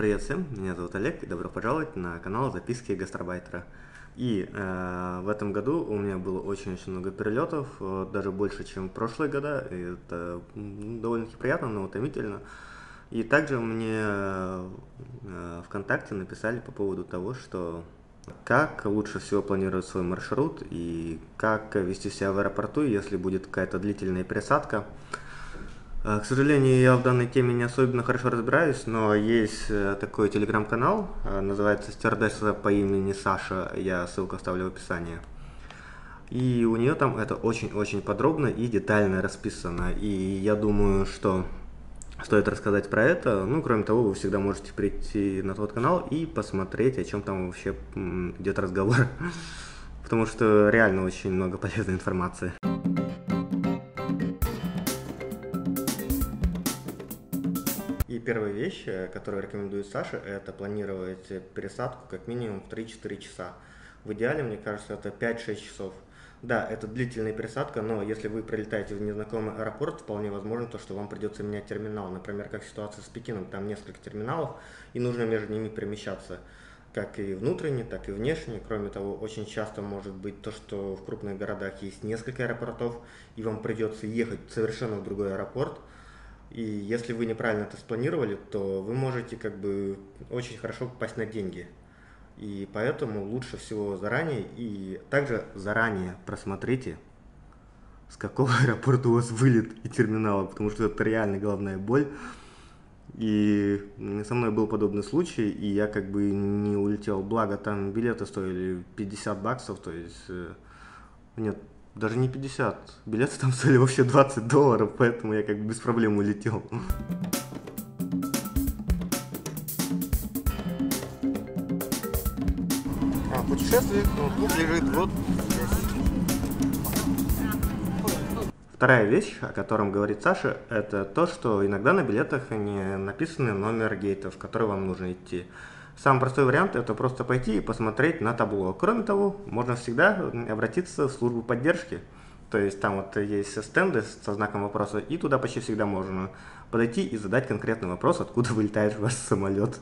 Привет всем, меня зовут Олег и добро пожаловать на канал Записки гастробайтера. И э, в этом году у меня было очень-очень много перелетов, э, даже больше, чем в прошлые года, и это довольно-таки приятно, но утомительно. И также мне э, ВКонтакте написали по поводу того, что как лучше всего планировать свой маршрут и как вести себя в аэропорту, если будет какая-то длительная пересадка. К сожалению, я в данной теме не особенно хорошо разбираюсь, но есть э, такой телеграм-канал, э, называется «Стюардесса по имени Саша», я ссылку оставлю в описании. И у нее там это очень-очень подробно и детально расписано. И я думаю, что стоит рассказать про это. Ну, кроме того, вы всегда можете прийти на тот канал и посмотреть, о чем там вообще идет разговор. Потому что реально очень много полезной информации. Первая вещь, э, которую рекомендует Саша, это планировать пересадку как минимум в 3-4 часа. В идеале, мне кажется, это 5-6 часов. Да, это длительная пересадка, но если вы прилетаете в незнакомый аэропорт, вполне возможно то, что вам придется менять терминал. Например, как ситуация с Пекином, там несколько терминалов, и нужно между ними перемещаться. Как и внутренне, так и внешне. Кроме того, очень часто может быть то, что в крупных городах есть несколько аэропортов, и вам придется ехать совершенно в другой аэропорт – и если вы неправильно это спланировали, то вы можете как бы очень хорошо попасть на деньги. И поэтому лучше всего заранее и также заранее просмотрите, с какого аэропорта у вас вылет и терминала, потому что это реально головная боль. И со мной был подобный случай, и я как бы не улетел. Благо там билеты стоили 50 баксов, то есть э, нет, даже не 50. Билеты там стоили вообще 20 долларов, поэтому я как бы без проблем улетел. А, путешествие, ноутбук лежит вот Вторая вещь, о котором говорит Саша, это то, что иногда на билетах не написаны номер гейтов, в который вам нужно идти. Самый простой вариант это просто пойти и посмотреть на табло. Кроме того, можно всегда обратиться в службу поддержки. То есть там вот есть стенды со знаком вопроса, и туда почти всегда можно подойти и задать конкретный вопрос, откуда вылетает ваш самолет.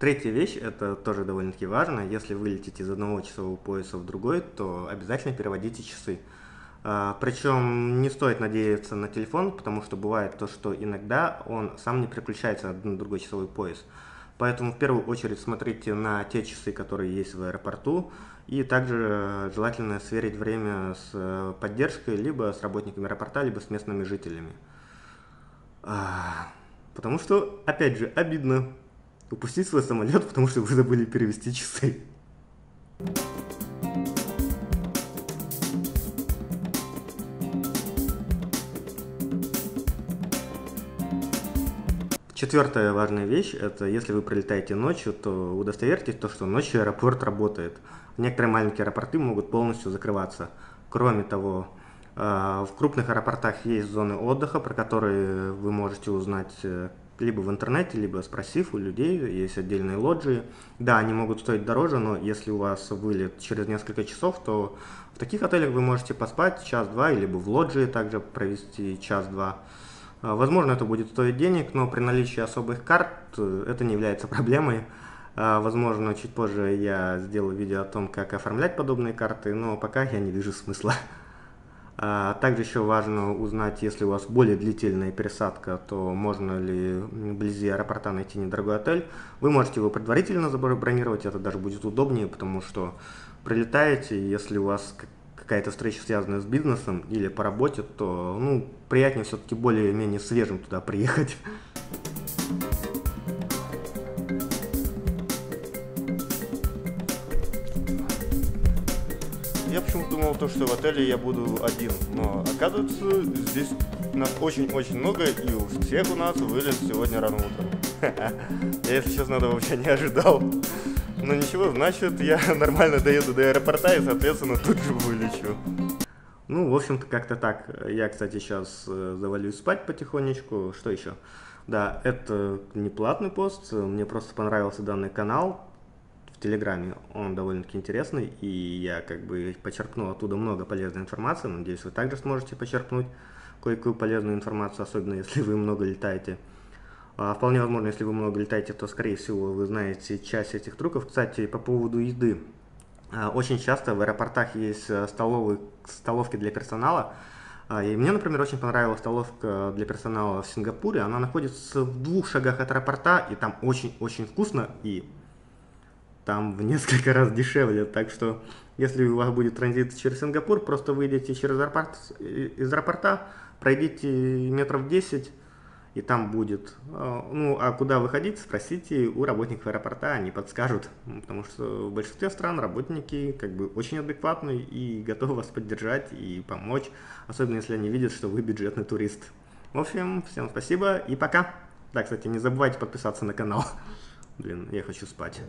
Третья вещь, это тоже довольно-таки важно, если вы летите из одного часового пояса в другой, то обязательно переводите часы. А, Причем не стоит надеяться на телефон, потому что бывает то, что иногда он сам не переключается на другой часовой пояс. Поэтому в первую очередь смотрите на те часы, которые есть в аэропорту, и также желательно сверить время с э, поддержкой либо с работниками аэропорта, либо с местными жителями. А, потому что, опять же, обидно упустить свой самолет, потому что вы забыли перевести часы. Четвертая важная вещь, это если вы прилетаете ночью, то удостоверьтесь, то, что ночью аэропорт работает. Некоторые маленькие аэропорты могут полностью закрываться. Кроме того, э, в крупных аэропортах есть зоны отдыха, про которые вы можете узнать э, либо в интернете, либо спросив у людей, есть отдельные лоджии. Да, они могут стоить дороже, но если у вас вылет через несколько часов, то в таких отелях вы можете поспать час-два, либо в лоджии также провести час-два. А, возможно, это будет стоить денег, но при наличии особых карт э, это не является проблемой. А, возможно, чуть позже я сделаю видео о том, как оформлять подобные карты, но пока я не вижу смысла. А, также еще важно узнать, если у вас более длительная пересадка, то можно ли вблизи аэропорта найти недорогой отель. Вы можете его предварительно забронировать, это даже будет удобнее, потому что прилетаете, если у вас какая-то встреча связанная с бизнесом или по работе, то ну, приятнее все-таки более-менее свежим туда приехать. Я почему-то думал, то, что в отеле я буду один, но оказывается, здесь нас очень-очень много, и у всех у нас вылет сегодня рано утром. Я, если честно, этого вообще не ожидал. Ну ничего, значит, я нормально доеду до аэропорта и, соответственно, тут же вылечу. Ну, в общем-то, как-то так. Я, кстати, сейчас э, завалюсь спать потихонечку. Что еще? Да, это не платный пост. Мне просто понравился данный канал в Телеграме. Он довольно-таки интересный, и я как бы почерпнул оттуда много полезной информации. Надеюсь, вы также сможете почерпнуть кое-какую полезную информацию, особенно если вы много летаете. А, вполне возможно, если вы много летаете, то, скорее всего, вы знаете часть этих трюков. Кстати, по поводу еды. А, очень часто в аэропортах есть э, столовые, столовки для персонала. А, и мне, например, очень понравилась столовка для персонала в Сингапуре. Она находится в двух шагах от аэропорта, и там очень-очень вкусно, и там в несколько раз дешевле. Так что, если у вас будет транзит через Сингапур, просто выйдете через аэропорт, из аэропорта, пройдите метров 10, и там будет. А, ну, а куда выходить, спросите у работников аэропорта, они подскажут, потому что в большинстве стран работники как бы очень адекватные и готовы вас поддержать и помочь, особенно если они видят, что вы бюджетный турист. В общем, всем спасибо и пока. Да, кстати, не забывайте подписаться на канал. Блин, я хочу спать.